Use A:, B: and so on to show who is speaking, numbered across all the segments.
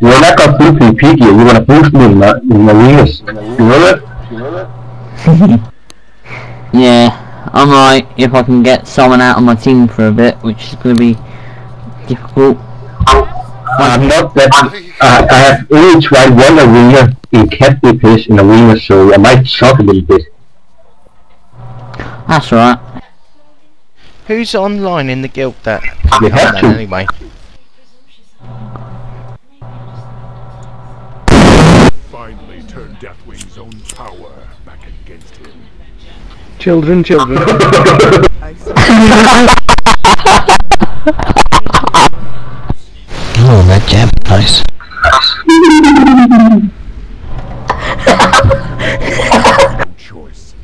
A: When I got full PP gear, you wanna boost me in, the- in arenas. You know that?
B: Yeah, I'm right if I can get someone out of my team for a bit, which is going to be difficult.
A: I'm not that. I, I have only tried one arena in cat DPS in arena, so I might shock a little bit.
B: That's right.
C: Who's online in the guild that?
A: You have to.
C: Anyway.
D: Finally turn Deathwing's own power back against him.
E: Children, children.
F: Oh, that jam, nice.
D: No choice.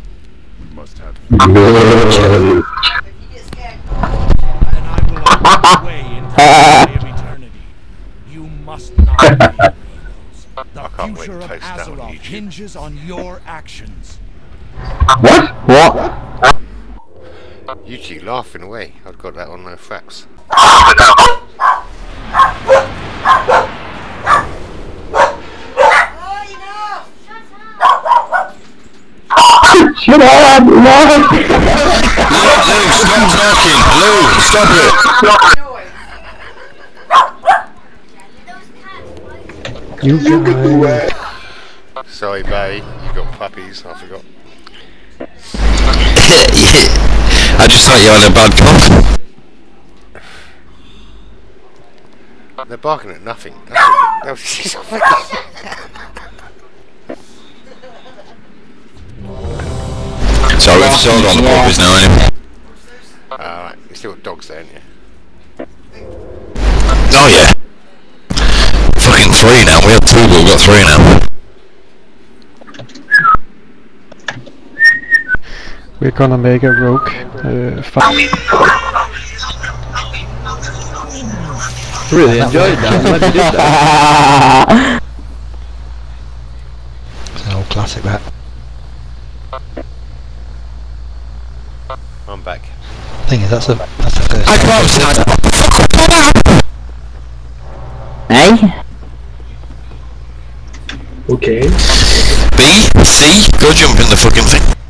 D: We must have
A: No.
G: Then I will open the way into the day of eternity. You must not leave, heroes. The
H: I can't wait
G: future
H: to
G: of
H: post that on
G: Azeroth
H: YouTube.
G: hinges on your actions.
A: What?
B: What?
H: You keep laughing away. I've got that on no fraps.
A: Shut up! No!
F: Lou, stop talking! Lou, stop it!
E: You guys.
H: Sorry, Bay. You got puppies. I forgot.
F: I just thought you had a bad cough.
H: They're barking at nothing. That's what, that was she's
F: So we've sold all the puppies now, anyway.
H: Alright, you still got dogs there, haven't you?
F: Oh yeah. Fucking three now. We had two, but we've got three now.
E: We're gonna make a rogue uh, fight.
I: Really enjoyed that. Glad you did that.
F: It's an old classic, that.
H: I'm back.
F: Thing is, that's the that's the first.
B: I
F: time I've said that.
B: Hey?
A: Okay.
F: B, C, go jump in the fucking thing.